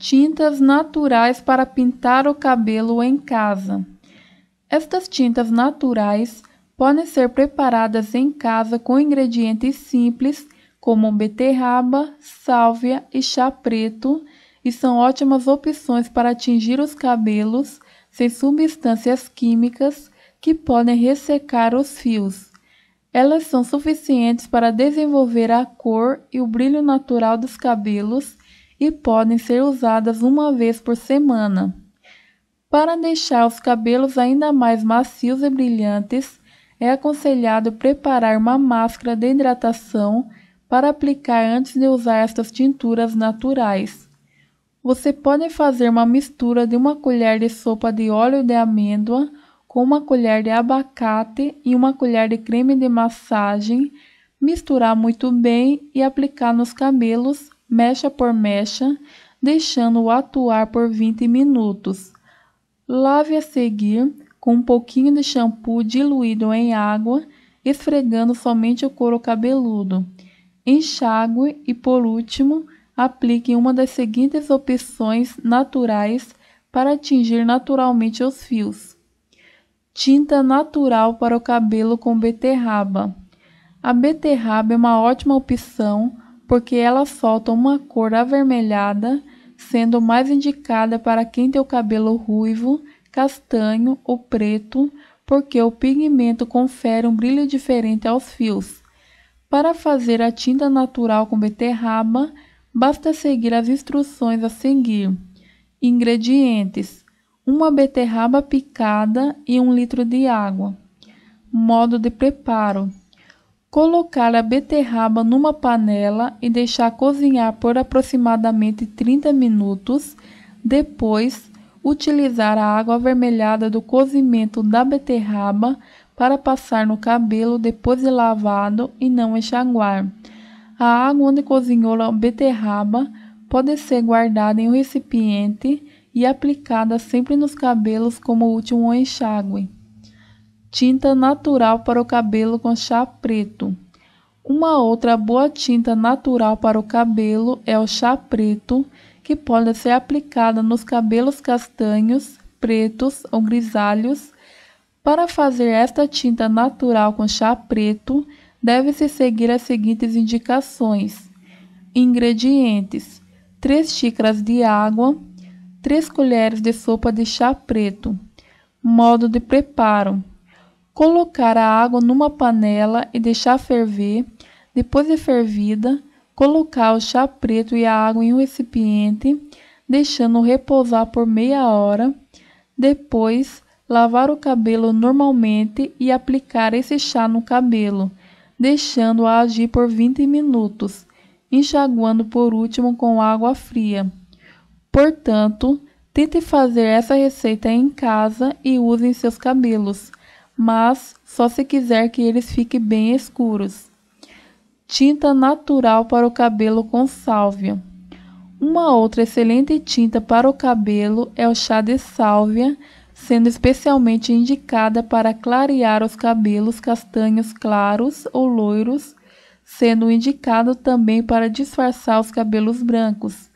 Tintas naturais para pintar o cabelo em casa. Estas tintas naturais podem ser preparadas em casa com ingredientes simples como beterraba, sálvia e chá preto e são ótimas opções para atingir os cabelos sem substâncias químicas que podem ressecar os fios. Elas são suficientes para desenvolver a cor e o brilho natural dos cabelos e podem ser usadas uma vez por semana. Para deixar os cabelos ainda mais macios e brilhantes, é aconselhado preparar uma máscara de hidratação para aplicar antes de usar estas tinturas naturais. Você pode fazer uma mistura de uma colher de sopa de óleo de amêndoa com uma colher de abacate e uma colher de creme de massagem, misturar muito bem e aplicar nos cabelos mecha por mecha, deixando-o atuar por 20 minutos. Lave a seguir com um pouquinho de shampoo diluído em água, esfregando somente o couro cabeludo. Enxague e, por último, aplique uma das seguintes opções naturais para atingir naturalmente os fios. Tinta natural para o cabelo com beterraba. A beterraba é uma ótima opção porque ela solta uma cor avermelhada, sendo mais indicada para quem tem o cabelo ruivo, castanho ou preto, porque o pigmento confere um brilho diferente aos fios. Para fazer a tinta natural com beterraba, basta seguir as instruções a seguir. Ingredientes: uma beterraba picada e um litro de água. Modo de preparo: Colocar a beterraba numa panela e deixar cozinhar por aproximadamente 30 minutos. Depois, utilizar a água avermelhada do cozimento da beterraba para passar no cabelo depois de lavado e não enxaguar. A água onde cozinhou a beterraba pode ser guardada em um recipiente e aplicada sempre nos cabelos como último enxágue. Tinta natural para o cabelo com chá preto. Uma outra boa tinta natural para o cabelo é o chá preto, que pode ser aplicada nos cabelos castanhos, pretos ou grisalhos. Para fazer esta tinta natural com chá preto, deve-se seguir as seguintes indicações: ingredientes: 3 xícaras de água, 3 colheres de sopa de chá preto. Modo de preparo: Colocar a água numa panela e deixar ferver. Depois de fervida, colocar o chá preto e a água em um recipiente, deixando repousar por meia hora. Depois, lavar o cabelo normalmente e aplicar esse chá no cabelo, deixando a agir por 20 minutos, enxaguando por último com água fria. Portanto, tente fazer essa receita em casa e use em seus cabelos mas só se quiser que eles fiquem bem escuros. Tinta natural para o cabelo com sálvia. Uma outra excelente tinta para o cabelo é o chá de sálvia, sendo especialmente indicada para clarear os cabelos castanhos claros ou loiros, sendo indicado também para disfarçar os cabelos brancos.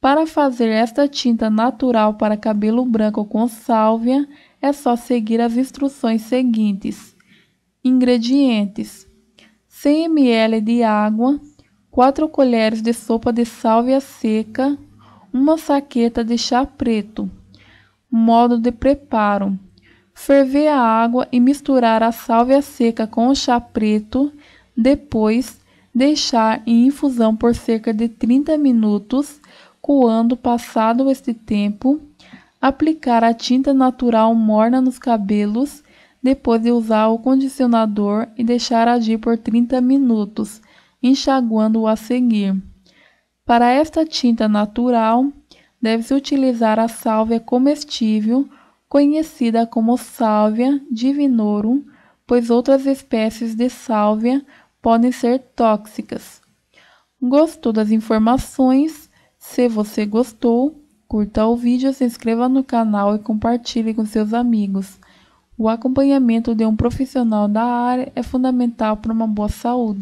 Para fazer esta tinta natural para cabelo branco com sálvia, é só seguir as instruções seguintes. Ingredientes: 100 ml de água, 4 colheres de sopa de sálvia seca, uma saqueta de chá preto. Modo de preparo: ferver a água e misturar a sálvia seca com o chá preto, depois deixar em infusão por cerca de 30 minutos, coando passado este tempo Aplicar a tinta natural morna nos cabelos depois de usar o condicionador e deixar agir por 30 minutos, enxaguando-o a seguir. Para esta tinta natural, deve-se utilizar a sálvia comestível, conhecida como sálvia divinorum, pois outras espécies de sálvia podem ser tóxicas. Gostou das informações? Se você gostou, Curta o vídeo, se inscreva no canal e compartilhe com seus amigos. O acompanhamento de um profissional da área é fundamental para uma boa saúde.